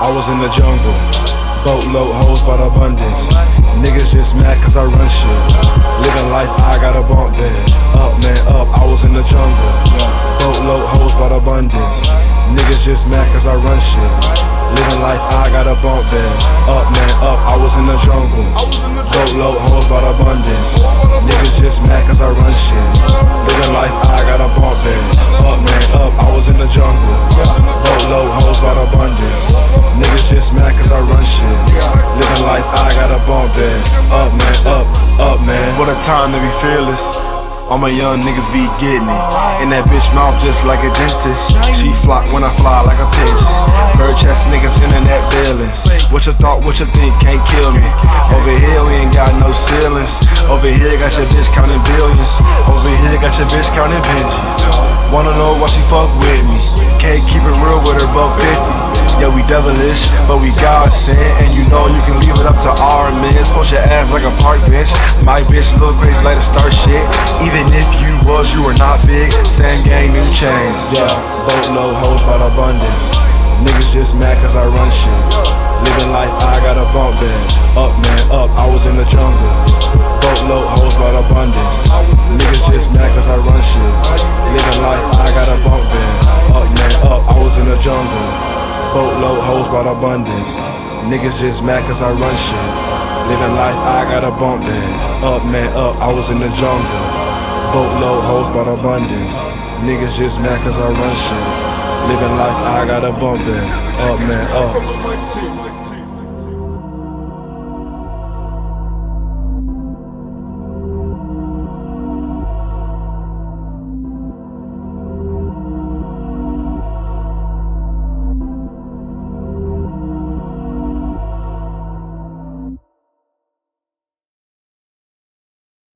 I was in the jungle. Boatload hoes by the abundance. Niggas just mad cause I run shit. Living life, I got a bump bed. Up, man, up, I was in the jungle. Boatload hoes by the abundance. Niggas just mad cause I run shit. Living life, I got a bump bed. Up, man, up, I was in the jungle. A time to be fearless. All my young niggas be getting it. In that bitch mouth just like a dentist. She flock when I fly like a pigeon. Bird chest niggas, internet villains. What you thought, what you think can't kill me. Over here we ain't got no ceilings. Over here got your bitch counting billions. Over here got your bitch counting Benjis. Wanna know why she fuck with me? Can't keep it real with her buck 50. We devilish, but we God sent. And you know you can leave it up to our men. Post your ass like a park bench. My bitch look crazy like a star shit. Even if you was, you were not big. Same gang, new chains. Yeah, boatload hoes the abundance. Niggas just mad cause I run shit. Living life, I got a bump bed. Up, man, up, I was in the jungle. The abundance. Niggas just mad cause I run shit. Living life, I got a bump bed. Up, man, up, I was in the jungle. Boatload hoes the abundance. Niggas just mad cause I run shit. Living life, I got a bump bed. Up, man, up.